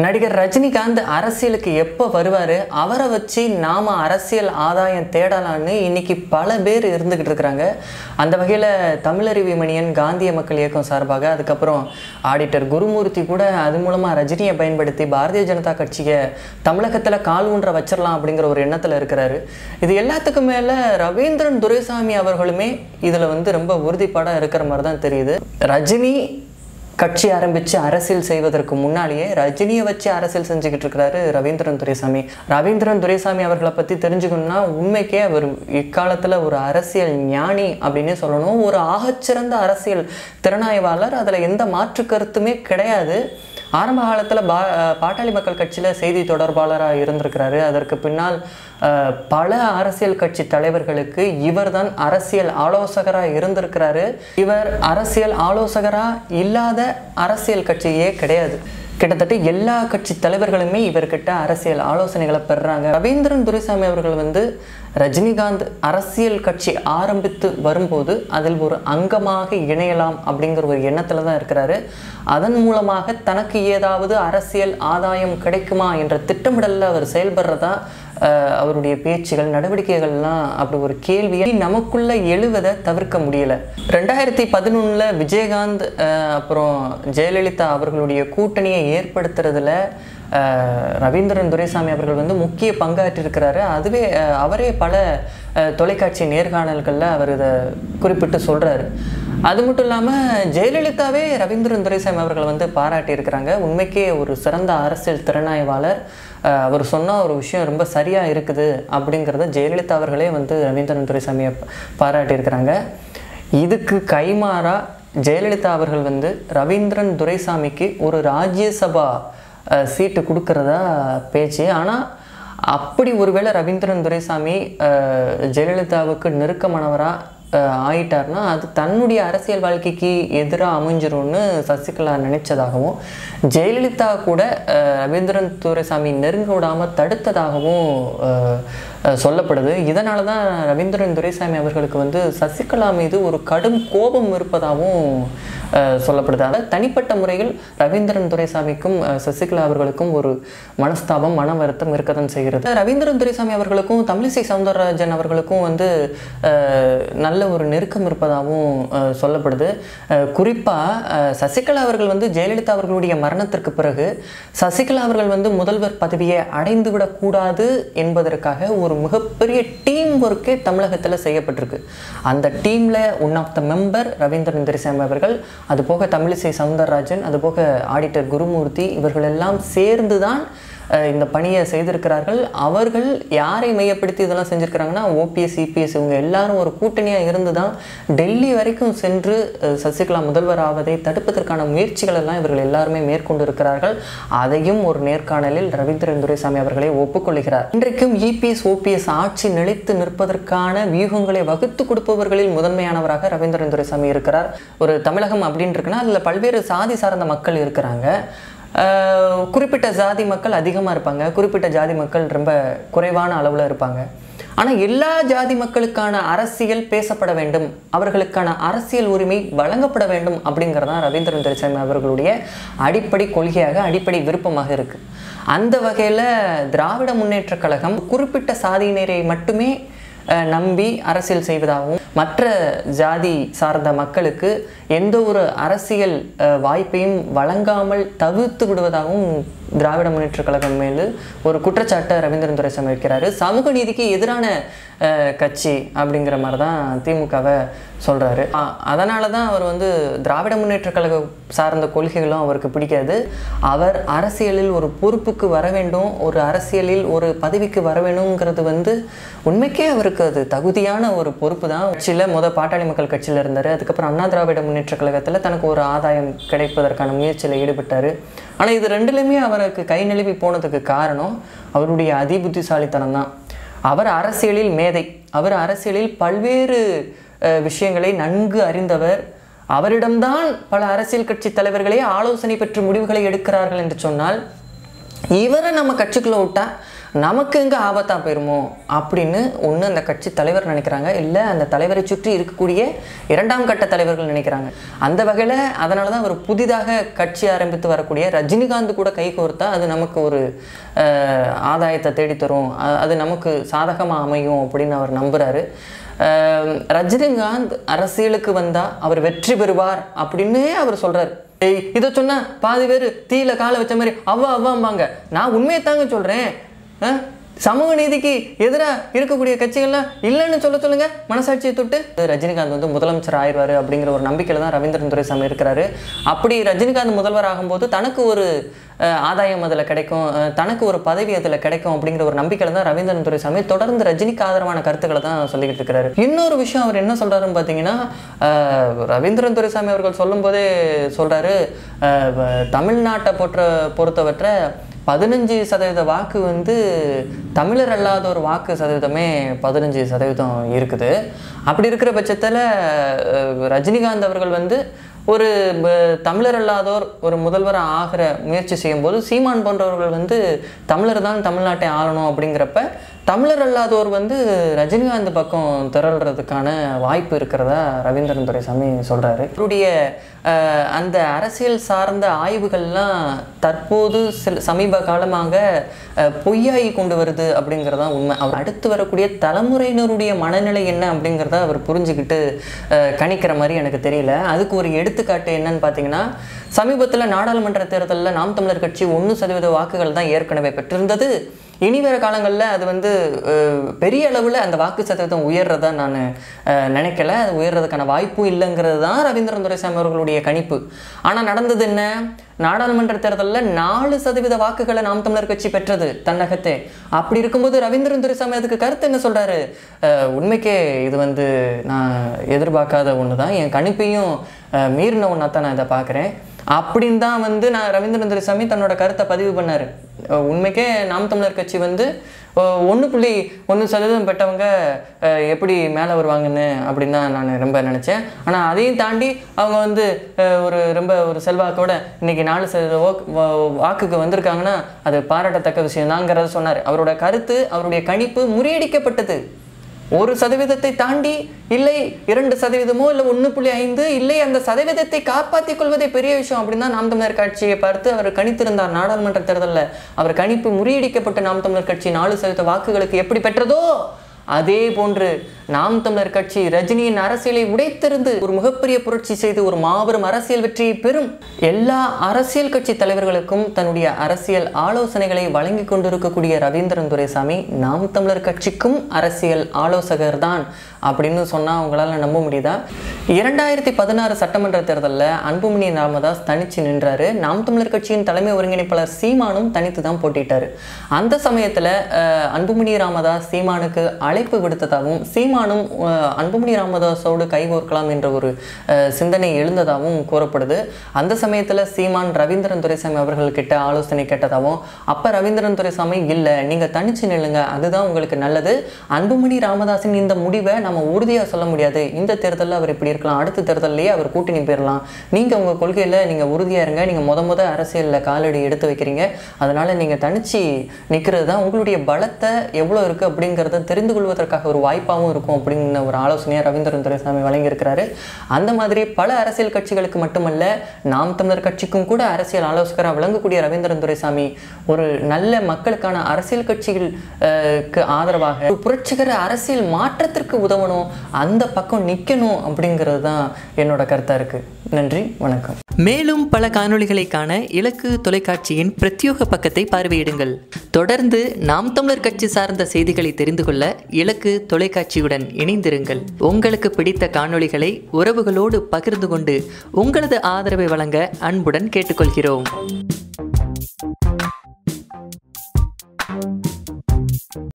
நடிகர் ரஜினிகாந்த் அரசியலுக்கு எப்போ வருவார்? அவரை வச்சு நாம் அரசியல் ஆதாயம் தேடலான்னு இன்னைக்கு பல பேர் இருந்துக்கிட்டு இருக்கிறாங்க. அந்த வகையில் தமிழறிவி மணியன் காந்திய மக்கள் இயக்கம் சார்பாக அதுக்கப்புறம் ஆடிட்டர் குருமூர்த்தி கூட அது மூலமாக ரஜினியை பயன்படுத்தி பாரதிய ஜனதா கட்சியை தமிழகத்தில் கால் ஊன்ற வச்சிடலாம் அப்படிங்கிற ஒரு எண்ணத்தில் இருக்கிறாரு. இது எல்லாத்துக்கும் மேலே ரவீந்திரன் துரைசாமி அவர்களுமே இதில் வந்து ரொம்ப உறுதிப்பாடாக இருக்கிற மாதிரி தான் தெரியுது. ரஜினி கட்சி ஆரம்பித்து அரசியல் செய்வதற்கு முன்னாலேயே ரஜினியை வச்சு அரசியல் செஞ்சுக்கிட்டு இருக்கிறாரு ரவீந்திரன் துரைசாமி. ரவீந்திரன் துரைசாமி அவர்களை பற்றி தெரிஞ்சுக்கணும்னா உண்மைக்கே அவர் இக்காலத்தில் ஒரு அரசியல் ஞானி அப்படின்னு சொல்லணும். ஒரு ஆகச்சிறந்த அரசியல் திறனாய்வாளர். அதில் எந்த மாற்று கருத்துமே கிடையாது. ஆரம்ப காலத்தில் பா பாட்டாளி மக்கள் கட்சியில் செய்தி தொடர்பாளராக இருந்திருக்கிறாரு. அதற்கு பின்னால் பல அரசியல் கட்சி தலைவர்களுக்கு இவர்தான் அரசியல் ஆலோசகராக இருந்திருக்கிறாரு. இவர் அரசியல் ஆலோசகராக இல்லாத அரசியல் கட்சியே கிடையாது. கிட்டத்தட்ட எல்லா கட்சி தலைவர்களுமே இவர்கிட்ட அரசியல் ஆலோசனைகளை பெறுறாங்க. ரவீந்திரன் துரைசாமி அவர்கள் வந்து ரஜினிகாந்த் அரசியல் கட்சி ஆரம்பித்து வரும்போது அதில் ஒரு அங்கமாக இணையலாம் அப்படிங்கிற ஒரு எண்ணத்தில் தான் இருக்கிறாரு. அதன் மூலமாக தனக்கு ஏதாவது அரசியல் ஆதாயம் கிடைக்குமா என்ற திட்டமிடலில் அவர் செயல்படுறதா அவருடைய பேச்சுகள் நடவடிக்கைகள்லாம் அப்படி ஒரு கேள்வியை நமக்குள்ள எழுவதை தவிர்க்க முடியல. ரெண்டாயிரத்தி பதினொன்றில் விஜயகாந்த் அஹ், அப்புறம் ஜெயலலிதா அவர்களுடைய கூட்டணியை ஏற்படுத்துறதுல ரவீந்திரன் துரைசாமி அவர்கள் வந்து முக்கிய பங்காற்றிருக்கிறாரு. அதுவே அவரே பல தொலைக்காட்சி நேர்காணல்களில் அவர் இதை குறிப்பிட்டு சொல்கிறாரு அது மட்டும் இல்லாமல் ஜெயலலிதாவே ரவீந்திரன் துரைசாமி அவர்கள் வந்து பாராட்டியிருக்கிறாங்க. உண்மைக்கே ஒரு சிறந்த அரசியல் திறனாய்வாளர். அவர் சொன்ன ஒரு விஷயம் ரொம்ப சரியாக இருக்குது அப்படிங்கிறத ஜெயலலிதா அவர்களே வந்து ரவீந்திரன் துரைசாமியை பாராட்டியிருக்கிறாங்க. இதுக்கு கைமாறா ஜெயலலிதா அவர்கள் வந்து ரவீந்திரன் துரைசாமிக்கு ஒரு ராஜ்யசபா சீட்டு கொடுக்கறதா பேச்சு. ஆனால் அப்படி ஒருவேளை ரவீந்திரன் துரைசாமி ஜெயலலிதாவுக்கு நெருக்கமானவராக ஆயிட்டார்னா அது தன்னுடைய அரசியல் வாழ்க்கைக்கு எதிராக அமைஞ்சிரும்னு சசிகலா நினைச்சதாகவும் ஜெயலலிதா கூட ரவீந்திரன் துரைசாமி நெருங்க விடாமல் தடுத்ததாகவும் சொல்லப்படுது. இதனால தான் ரவீந்திரன் துரைசாமி அவர்களுக்கு வந்து சசிகலா மீது ஒரு கடும் கோபம் இருப்பதாகவும் சொல்லப்படுது. அதாவது தனிப்பட்ட முறையில் ரவீந்திரன் துரைசாமிக்கும் சசிகலா அவர்களுக்கும் ஒரு மனஸ்தாபம் மன வருத்தம் இருக்கதான் செய்கிறது. ரவீந்திரன் துரைசாமி அவர்களுக்கும் தமிழிசை சவுந்தரராஜன் அவர்களுக்கும் வந்து நல்ல நல்ல ஒரு நெருக்கம் இருப்பதாகவும் சொல்லப்படுது. குறிப்பாக சசிகலா அவர்கள் வந்து ஜெயலலிதா அவர்களுடைய மரணத்திற்கு பிறகு சசிகலா அவர்கள் வந்து முதல்வர் பதவியை அடைந்து விடக்கூடாது என்பதற்காக ஒரு மிகப்பெரிய டீம் ஒர்க்கே தமிழகத்தில் செய்யப்பட்டிருக்கு. அந்த டீமில் one of the member Ravindran Duraisamy அவர்கள் அது போக தமிழிசை சவுந்தரராஜன் அது போக ஆடிட்டர் குருமூர்த்தி இவர்கள் எல்லாம் சேர்ந்து தான் இந்த பணியை செய்திருக்கிறார்கள். அவர்கள் யாரை மையப்படுத்தி இதெல்லாம் செஞ்சுருக்கிறாங்கன்னா ஓபிஎஸ் சிபிஎஸ் இவங்க எல்லாரும் ஒரு கூட்டணியாக இருந்து தான் டெல்லி வரைக்கும் சென்று சசிகலா முதல்வர் ஆவதை தடுப்பதற்கான முயற்சிகள் எல்லாம் இவர்கள் எல்லாருமே மேற்கொண்டு இருக்கிறார்கள். அதையும் ஒரு நேர்காணலில் ரவீந்திரன் துரைசாமி அவர்களை ஒப்புக்கொள்கிறார். இன்றைக்கும் இபிஎஸ் ஓபிஎஸ் ஆட்சி நிலைத்து நிற்பதற்கான வியூகங்களை வகுத்து கொடுப்பவர்களில் முதன்மையானவராக ரவீந்திரன் துரைசாமி இருக்கிறார். ஒரு தமிழகம் அப்படின்னு இருக்குன்னா அதில் பல்வேறு சாதி சார்ந்த மக்கள் இருக்கிறாங்க. குறிப்பிட்ட ஜாதி மக்கள் அதிகமாக இருப்பாங்க. குறிப்பிட்ட ஜாதி மக்கள் ரொம்ப குறைவான அளவில் இருப்பாங்க. ஆனால் எல்லா ஜாதி மக்களுக்கான அரசியல் பேசப்பட வேண்டும். அவர்களுக்கான அரசியல் உரிமை வழங்கப்பட வேண்டும் அப்படிங்கிறதான் ரவீந்திரன் துரைசாமி அவர்களுடைய அடிப்படை கொள்கையாக அடிப்படை விருப்பமாக இருக்குது அந்த வகையில் திராவிட முன்னேற்றக் கழகம் குறிப்பிட்ட சாதியினரை மட்டுமே அஹ், நம்பி அரசியல் செய்வதாகவும் மற்ற ஜாதி சார்ந்த மக்களுக்கு எந்த ஒரு அரசியல் வாய்ப்பையும் வழங்காமல் தவிர்த்து விடுவதாகவும் திராவிட முன்னேற்ற கழகம் மீது ஒரு குற்றச்சாட்டை ரவீந்திரன் துரைசாமி வைக்கிறாரு. சமூக நீதிக்கு எதிரான கட்சி அப்படிங்கிற மாதிரி தான் திமுகவை சொல்கிறாரு அதனால தான் அவர் வந்து திராவிட முன்னேற்றக் கழகம் சார்ந்த கொள்கைகளும் அவருக்கு பிடிக்காது. அவர் அரசியலில் ஒரு பொறுப்புக்கு வர வேண்டும் ஒரு அரசியலில் ஒரு பதவிக்கு வர வேணுங்கிறது வந்து உண்மைக்கே அவருக்கு அது தகுதியான ஒரு பொறுப்பு தான் கட்சியில் முத பாட்டாளி மக்கள் கட்சியில் இருந்தார். அதுக்கப்புறம் அண்ணா திராவிட முன்னேற்ற கழகத்தில் தனக்கு ஒரு ஆதாயம் கிடைப்பதற்கான முயற்சியில் ஈடுபட்டார். ஆனால் இது ரெண்டுலையுமே அவருக்கு கை நழுவி போனதுக்கு காரணம் அவருடைய அதிபுத்திசாலித்தனம் தான். அவர் அரசியலில் மேதை. அவர் அரசியலில் பல்வேறு விஷயங்களை நன்கு அறிந்தவர். அவரிடம்தான் பல அரசியல் கட்சி தலைவர்களே ஆலோசனை பெற்று முடிவுகளை எடுக்கிறார்கள் என்று சொன்னால் இவரை நம்ம கட்சிக்குள்ள விட்டா நமக்கு எங்கே ஆபத்தாக போயிருமோ அப்படின்னு ஒன்று அந்த கட்சி தலைவர் நினைக்கிறாங்க. இல்லை அந்த தலைவரை சுற்றி இருக்கக்கூடிய இரண்டாம் கட்ட தலைவர்கள் நினைக்கிறாங்க. அந்த வகையில் அதனால தான் அவர் புதிதாக கட்சி ஆரம்பித்து வரக்கூடிய ரஜினிகாந்த் கூட கை கோர்த்தா அது நமக்கு ஒரு ஆதாயத்தை தேடித்தரும். அது நமக்கு சாதகமாக அமையும் அப்படின்னு அவர் நம்புகிறாரு ரஜினிகாந்த் அரசியலுக்கு வந்தால் அவர் வெற்றி பெறுவார் அப்படின்னே அவர் சொல்கிறார் ஏய் இதை சொன்னால் பாதி பேர் தீயில காலை வச்ச மாதிரி அவ்வா அவ்வாம்பாங்க. நான் உண்மையை தாங்க சொல்கிறேன் சமூக நீதிக்கு எதிராக இருக்கக்கூடிய கட்சிகள்லாம் இல்லைன்னு சொல்ல சொல்லுங்க. மனசாட்சியை தொட்டு. ரஜினிகாந்த் வந்து முதலமைச்சர் ஆயிடுவார் அப்படிங்கிற ஒரு நம்பிக்கையில் தான் ரவீந்திரன் துரைசாமி இருக்கிறாரு. அப்படி ரஜினிகாந்த் முதல்வர் ஆகும்போது தனக்கு ஒரு ஆதாயம் அதில் கிடைக்கும் தனக்கு ஒரு பதவி அதில் கிடைக்கும் அப்படிங்கிற ஒரு நம்பிக்கையில் தான் ரவீந்திரன் துரைசாமி தொடர்ந்து ரஜினிக்கு ஆதரவான கருத்துக்களை தான் சொல்லிக்கிட்டு இருக்கிறாரு. இன்னொரு விஷயம் அவர் என்ன சொல்கிறாருன்னு பார்த்தீங்கன்னா ரவீந்திரன் துரைசாமி அவர்கள் சொல்லும்போதே சொல்கிறாரு தமிழ்நாட்டை போற்ற பொறுத்தவற்றை பதினஞ்சு சதவீத வாக்கு வந்து தமிழர் அல்லாத ஒரு வாக்கு சதவீதமே பதினஞ்சு சதவீதம் இருக்குது. அப்படி இருக்கிற பட்சத்தில் ரஜினிகாந்த் அவர்கள் வந்து ஒரு தமிழர் அல்லாதோர் ஒரு முதல்வராக ஆகிற முயற்சி செய்யும்போது சீமான் போன்றவர்கள் வந்து தமிழர் தான் தமிழ்நாட்டை ஆளணும் அப்படிங்கிறப்ப தமிழர் அல்லாதோர் வந்து ரஜினிகாந்த் பக்கம் திரள்றதுக்கான வாய்ப்பு இருக்கிறதா ரவீந்திரன் துரைசாமி சொல்கிறாரு அவருடைய அந்த அரசியல் சார்ந்த ஆய்வுகள்லாம் தற்போது சில சமீப காலமாக பொய்யாகி கொண்டு வருது அப்படிங்கிறதா உண்மை. அவர் அடுத்து வரக்கூடிய தலைமுறையினருடைய மனநிலை என்ன அப்படிங்கிறத அவர் புரிஞ்சுக்கிட்டு கணிக்கிற மாதிரி எனக்கு தெரியல. அதுக்கு ஒரு எடுத்துக்காட்டு என்னன்னு பார்த்தீங்கன்னா சமீபத்தில் நாடாளுமன்ற தேர்தலில் நாம் தமிழர் கட்சி ஒன்று சதவீத வாக்குகள் தான் ஏற்கனவே பெற்றிருந்தது. இனி வர காலங்களில் அது வந்து பெரிய அளவில் அந்த வாக்கு சதவீதம் உயர்றதா நான் நினைக்கல. அது உயர்றதுக்கான வாய்ப்பும் இல்லைங்கிறது தான் ரவீந்திரன் துரைசாமி அவர்களுடைய கணிப்பு. ஆனால் நடந்தது என்ன? நாடாளுமன்ற தேர்தலில் நாலு சதவீத வாக்குகளை நாம் தமிழர் கட்சி பெற்றது தன்னகத்தே. அப்படி இருக்கும்போது ரவீந்திரன் துரைசாமி அதுக்கு கருத்து என்ன சொல்கிறாரு உண்மைக்கே இது வந்து நான் எதிர்பார்க்காத ஒன்று தான் என் கணிப்பையும் மீறின ஒன்றா தான் நான் இதை பார்க்குறேன். அப்படின்னு தான் வந்து நான் ரவீந்திரன் துரைசாமி தன்னோட கருத்தை பதிவு பண்ணார். உண்மைக்கே நாம் தமிழர் கட்சி வந்து ஒன்று புள்ளி ஒன்று சதவீதம் பெற்றவங்க அஹ், எப்படி மேலே வருவாங்கன்னு அப்படின்னு தான் நான் ரொம்ப நினச்சேன். ஆனால் அதையும் தாண்டி அவங்க வந்து ஒரு ரொம்ப ஒரு செல்வாக்கோட இன்னைக்கு நாலு சதவீத வாக்குக்கு வந்திருக்காங்கன்னா அது பாராட்டத்தக்க விஷயம் தாங்கிறத சொன்னார். அவரோட கருத்து அவருடைய கணிப்பு முறியடிக்கப்பட்டது. ஒரு சதவீதத்தை தாண்டி இல்லை இரண்டு சதவீதமோ இல்லை ஒன்று புள்ளி ஐந்து இல்லை அந்த சதவீதத்தை காப்பாற்றிக் கொள்வதே பெரிய விஷயம் அப்படின்னு தான் நாம் தமிழர் கட்சியை பார்த்து அவர் கணித்திருந்தார் நாடாளுமன்ற தேர்தலில். அவர் கணிப்பு முறியடிக்கப்பட்ட நாம் தமிழர் கட்சி நாலு சதவீத வாக்குகளுக்கு எப்படி பெற்றதோ அதே போன்று நாம் தமிழர் கட்சி ரஜினியின் அரசியலை உடைத்திருந்து ஒரு மிகப்பெரிய புரட்சி செய்து ஒரு மாபெரும் அரசியல் வெற்றியை பெறும் எல்லா அரசியல் கட்சி தலைவர்களுக்கும் தன்னுடைய அரசியல் ஆலோசனைகளை வழங்கி கொண்டிருக்கக்கூடிய ரவீந்திரன் துரைசாமி நாம் தமிழர் கட்சிக்கும் அரசியல் ஆலோசகர் தான் அப்படின்னு சொன்னால் அவங்களால நம்ப முடியுதா? இரண்டாயிரத்தி பதினாறு சட்டமன்ற தேர்தலில் அன்புமணி ராமதாஸ் தனிச்சு நின்றாரு. நாம் தமிழர் கட்சியின் தலைமை ஒருங்கிணைப்பாளர் சீமானும் தனித்து தான் போட்டிட்டாரு அந்த சமயத்தில் அன்புமணி ராமதாஸ் சீமானுக்கு அழைப்பு விடுத்ததாகவும் சீமானும் அன்புமணி ராமதாஸோடு கைகோர்க்கலாம் என்ற ஒரு சிந்தனை எழுந்ததாகவும் கூறப்படுது. அந்த சமயத்தில் சீமான் ரவீந்திரன் துரைசாமி அவர்கள்கிட்ட ஆலோசனை கேட்டதாகவும் அப்போ ரவீந்திரன் துரைசாமி இல்லை நீங்கள் தனிச்சு நில்லுங்க. அதுதான் உங்களுக்கு நல்லது. அன்புமணி ராமதாஸின் இந்த முடிவை நம்ம உறுதியாக சொல்ல முடியாது. இந்த தேர்தலில் அவர் இப்படி இருக்கலாம். அடுத்த தேர்தலையே அவர் கூட்டணி போயிடலாம் நீங்கள் உங்கள் கொள்கையில் நீங்கள் உறுதியாக இருங்க. நீங்கள் முத முத அரசியலில் காலடி எடுத்து வைக்கிறீங்க. அதனால் நீங்கள் தனிச்சு நிற்கிறது தான் உங்களுடைய பலத்தை எவ்வளோ இருக்குது அப்படிங்கிறத தெரிந்து கொள்ள கொள்வதற்காக ஒரு வாய்ப்பாகவும் இருக்கும் அப்படின்னு ஒரு ஆலோசனையை ரவீந்திரன் துரைசாமி வழங்கியிருக்கிறாரு. அந்த மாதிரி பல அரசியல் கட்சிகளுக்கு மட்டுமல்ல நாம் தமிழர் கட்சிக்கும் கூட அரசியல் ஆலோசகராக விளங்கக்கூடிய ரவீந்திரன் துரைசாமி ஒரு நல்ல மக்களுக்கான அரசியல் கட்சிகளுக்கு ஆதரவாக ஒரு புரட்சிகர அரசியல் மாற்றத்திற்கு உதவணும் அந்த பக்கம் நிற்கணும் அப்படிங்கிறது தான் என்னோட கருத்தாக இருக்குது நன்றி வணக்கம். மேலும் பல காணொளிகளை காண இலக்கு தொலைக்காட்சியின் பிரத்யோக பக்கத்தை பார்வையிடுங்கள். தொடர்ந்து நாம் தமிழர் கட்சி சார்ந்த செய்திகளை தெரிந்து கொள்ள இலக்கு தொலைக்காட்சியுடன் இணைந்திருங்கள். உங்களுக்கு பிடித்த காணொளிகளை உறவுகளோடு பகிர்ந்து கொண்டு உங்களது ஆதரவை வழங்க அன்புடன் கேட்டுக்கொள்கிறோம்.